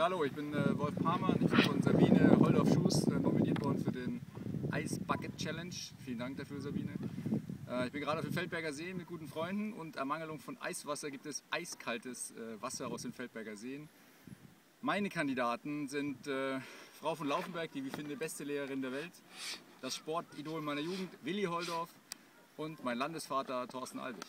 Ja, hallo, ich bin äh, Wolf Parmann. Ich bin von Sabine Holdorf Schuss äh, nominiert worden für den Ice Bucket Challenge. Vielen Dank dafür, Sabine. Äh, ich bin gerade auf dem Feldberger See mit guten Freunden und Ermangelung von Eiswasser gibt es eiskaltes äh, Wasser aus den Feldberger Seen. Meine Kandidaten sind äh, Frau von Laufenberg, die, wie ich finde, beste Lehrerin der Welt, das Sportidol meiner Jugend, Willi Holdorf und mein Landesvater Thorsten Albig.